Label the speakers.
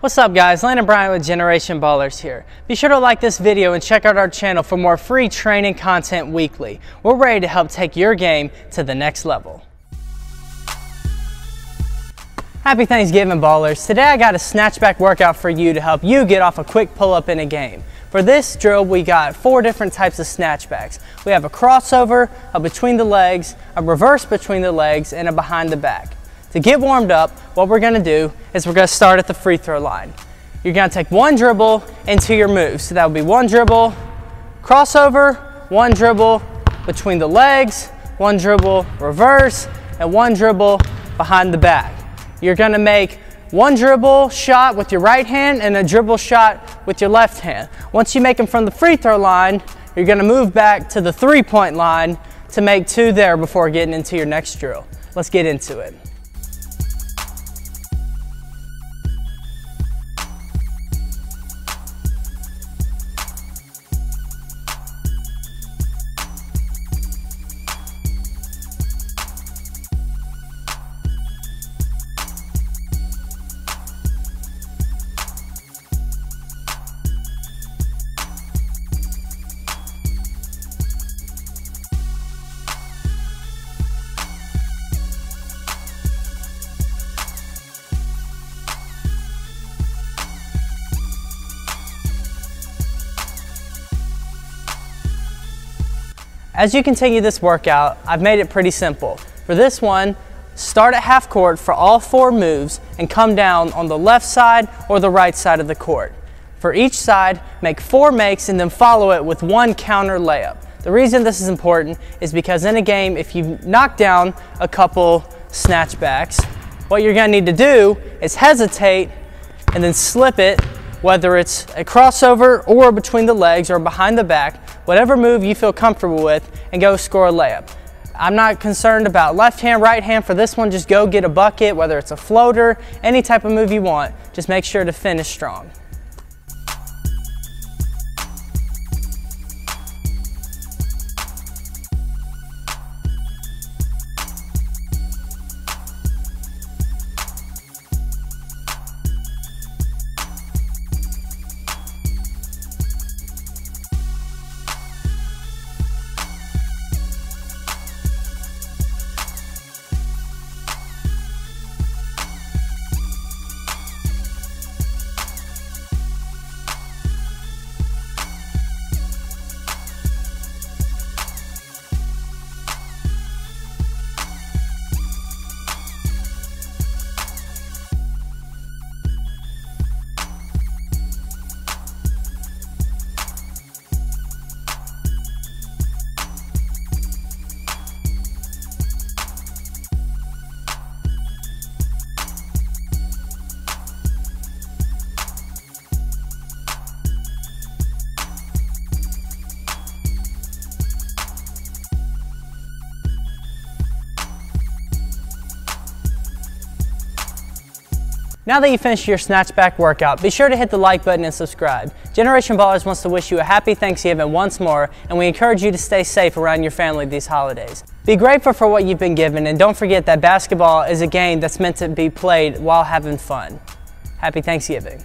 Speaker 1: What's up guys, Landon Bryant with Generation Ballers here. Be sure to like this video and check out our channel for more free training content weekly. We're ready to help take your game to the next level. Happy Thanksgiving Ballers. Today I got a snatchback workout for you to help you get off a quick pull-up in a game. For this drill, we got four different types of snatchbacks. We have a crossover, a between the legs, a reverse between the legs, and a behind the back. To get warmed up, what we're gonna do is we're gonna start at the free throw line. You're gonna take one dribble into your move. So that would be one dribble, crossover, one dribble between the legs, one dribble reverse, and one dribble behind the back. You're gonna make one dribble shot with your right hand and a dribble shot with your left hand. Once you make them from the free throw line, you're gonna move back to the three point line to make two there before getting into your next drill. Let's get into it. As you continue this workout, I've made it pretty simple. For this one, start at half court for all four moves and come down on the left side or the right side of the court. For each side, make four makes and then follow it with one counter layup. The reason this is important is because in a game, if you knock down a couple snatchbacks, what you're gonna need to do is hesitate and then slip it, whether it's a crossover or between the legs or behind the back, whatever move you feel comfortable with and go score a layup. I'm not concerned about left hand, right hand. For this one, just go get a bucket, whether it's a floater, any type of move you want. Just make sure to finish strong. Now that you finished your snatchback workout, be sure to hit the like button and subscribe. Generation Ballers wants to wish you a happy Thanksgiving once more, and we encourage you to stay safe around your family these holidays. Be grateful for what you've been given, and don't forget that basketball is a game that's meant to be played while having fun. Happy Thanksgiving.